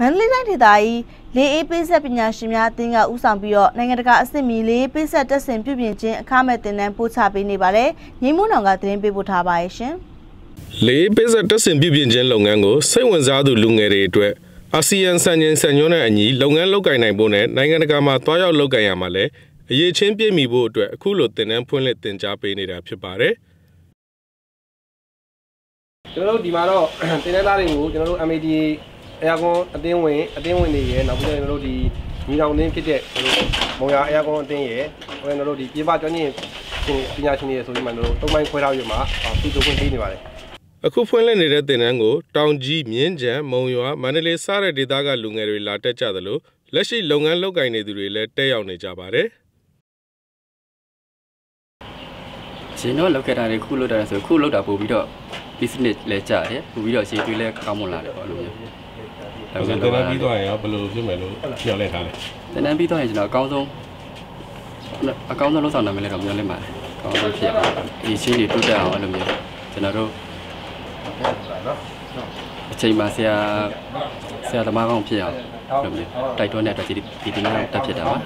မန္တလေးတိုင်းဒေသကြီးလေးအေးပေးဆက်ပညာရှင်များအသင်းကဦးဆောင်ပြီးတော့နိုင်ငံတကာအဆင့်မီလေးပေးဆက်တက်ဆင်ပြုပြင်ခြင်းအခမဲ့တင်နန်းပို့ချပေးနေပါတယ်။ငိမ့်မွန်းအောင်ကသတင်းပေးပို့ထားပါရဲ့ရှင်။လေးပေးဆက်တက်ဆင်ပြုပြင်ခြင်းလုပ်ငန်းကိုစိတ်ဝင်စားသူလူငယ်တွေအတွက်အာဆီယံစံချိန်စံညွှန်းနဲ့အညီလုပ်ငန်းလုပ်ကိုင်နိုင်ဖို့နဲ့နိုင်ငံတကာမှာတွားရောက်လုပ်ကိုင်ရမှာလည်းအရေးချင်းပြည့်မီဖို့အတွက်အခုလိုတင်နန်းဖွင့်လှစ်တင် जा ပေးနေတာဖြစ်ပါတယ်။ကျွန်တော်တို့ဒီမှာတော့တင်တဲ့သားတွေကိုကျွန်တော်တို့ MAD အဲယာကွန်အတင်းဝင်အတင်းဝင်တွေရယ်နောက်ပြီးတော့ကျွန်တော်တို့ဒီညီတော်အင်းဖြစ်တဲ့ကျွန်တော်မုံရအဲယာကွန်အတင်းရယ်ကျွန်တော်တို့ဒီပြေးပါကျွမ်းကျင်ပညာရှင်တွေဆိုပြီးမှကျွန်တော်တို့သုံးပိုင်းခွဲထားပြီးမှသူတို့ခွင့်ပေးနေပါတယ်အခုဖွင့်လှစ်နေတဲ့တင်နန်းကိုတောင်ကြီးမြင်းကြံမုံရွာမန္တလေးစတဲ့ဒေသကလူငယ်တွေလာတက်ကြသလိုလက်ရှိလုပ်ငန်းလုပ်ကိုင်နေသူတွေလည်းတက်ရောက်နေကြပါတယ်ရှင်တော့လောက်ခဲ့တာတွေခုလောက်တာဆိုခုလောက်တာပို့ပြီးတော့ business လဲကြတယ်ပို့ပြီးတော့ရှေ့တွေးလဲကောင်းမွန်လာတယ်ပေါ့လို့မျိုး ဟုတ်ကဲ့တင်နန်းပြီးသွားရင်ရောဘယ်လိုဖြစ်မယ်လို့ပြောလဲထားလဲတင်နန်းပြီးသွားရင်ကျွန်တော်အကောင်းဆုံးအကောင်းဆုံးလုပ်ဆောင်နိုင်မယ်လို့တော့ပြောလဲပါတယ်အကောင်းဆုံးဖြစ်အောင်ဒီရှင်းတွေတိုးတက်အောင်အဲ့လိုမျိုးကျွန်တော်တို့အချိန်မှာဆရာဆရာသမားကောင်းဖြစ်အောင်လို့မျိုးတိုက်တွန်းတဲ့အတွက်ဒီဒီဒီနေ့တက်ဖြစ်တာပါ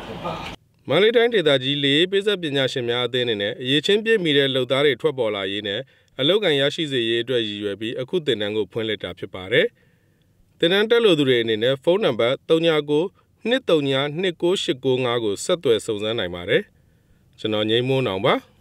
မန္တလေးတိုင်းဒေသကြီးလေးပိစက်ပညာရှင်များအသင်းအနေနဲ့အရေးချင်းပြည့်မီတဲ့လုပ်သားတွေထွက်ပေါ်လာရေးနဲ့အလောက်ကန်ရရှိစေရေးအတွက်ရည်ရွယ်ပြီးအခုတင်နန်းကိုဖွင့်လှစ်တာဖြစ်ပါတယ်။ တင်နန်းတက်လို့သူတွေအနေနဲ့ဖုန်းနံပါတ်39 23298985ကိုဆက်သွယ်စုံစမ်းနိုင်ပါတယ်။ကျွန်တော်ငိမ့်မိုးအောင်ပါ။